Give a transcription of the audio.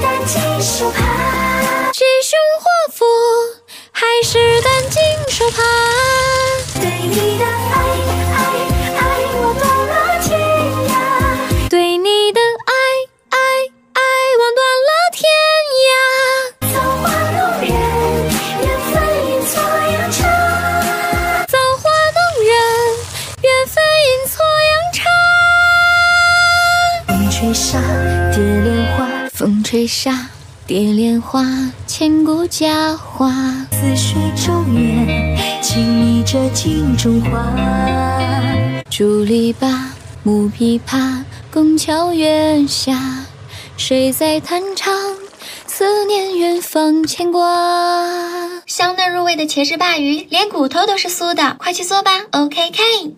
丹青手帕吉凶祸福还是担惊受怕对你的爱爱爱我断了天涯。对你的爱爱爱我断了天涯造化弄人缘分阴错阳差。造化弄人缘分阴错阳差风吹沙蝶恋花。风吹沙，蝶恋花，千古佳话。似水中月，轻倚着镜中花。竹篱笆，木琵琶，拱桥月下，谁在弹唱？思念远方牵挂。香嫩入味的茄汁鲅鱼，连骨头都是酥的，快去做吧！OKK。